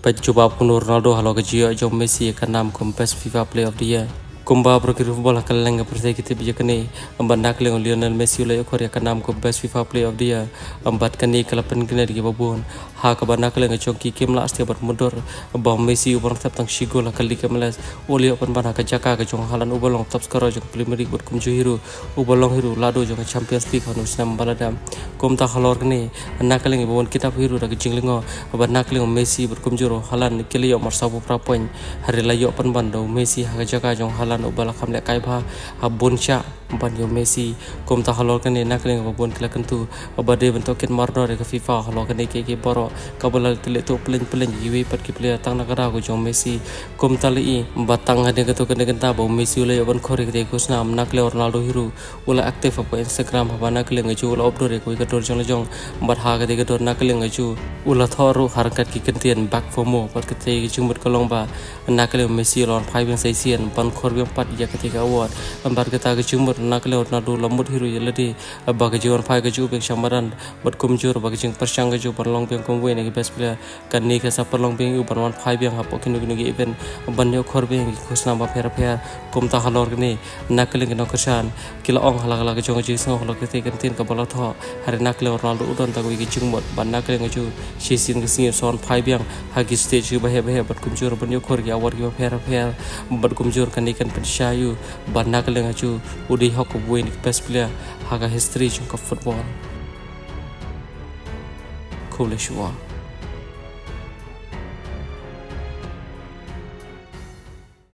Pacoba pun Ronaldo halo ke Gio Jom Messi akan nam kom best FIFA Player of the Year. Kumba berkira bola kaleng percaya kita bija kene ambat nak leng Lionel Messi ulai Korea kan nam ko best FIFA Player of the Year. Ambat kene kalapan kene di babon. Ha ka banak leng chongki kim la astia bar mundur. Ba Messi ubar tap tang shigo la kali kemelas uli open bana ka jaka ka chong halan ubalong top scorer jong Premier League bar kumju hiru. Ubalong hiru lado jong Champions League hanu sinam baladam kum ta halor kene nak leng babon kitab hiru da jinglingo ambat nak leng Messi bar kumjuro halan kili yo mar sabu prapoin hari layo open bando Messi ha jong halan no bala kham le kai ba ha bun sha ban yo messi kom ta halol kan nak le babon kla kan tu abade ban to ken marno re ka fifa halol kan ke ke boro. Ka bala tile to plen plen yiwe pat ki player tang nakara ko jong messi. Kom ta li batang hade ka to kan kan ta bo messi le ban khore ke ko snam nak le ronaldo hiru. Ula aktif apa instagram ha nak le ngaju ula upload ko ka tor jong jong. Bat ha ka ka nak le ngaju ula thoru harkat ki kentian back for more pat ke te mut kolong ba. Nak le messi lon ben sai sian ban khor empat ya ketika award. Empat kita ke cumur nak lewat nadu lembut hiru ledi bagi jiwan fai ke jubek syamaran buat kumjur bagi jeng persyang ke jubah long piang kumwe ni best player kan ni kesa perlong piang u wan fai biang hapo kinu kinu ge event banyo khor biang khus nama per per kum ta halor ni nak ling no kersan kila ong halak halak jong ji sang halak ke kan tin ka bala tho hari nak lewat nadu udon ta gi jumur ban nak ling ju si sin ke sin son fai biang hagi stage bah bah buat kumjur banyo khor ge awar ge per per buat kumjur kan ni kan Shayu bannak lenga chu udi hok win best player haga history chung ka football. Cool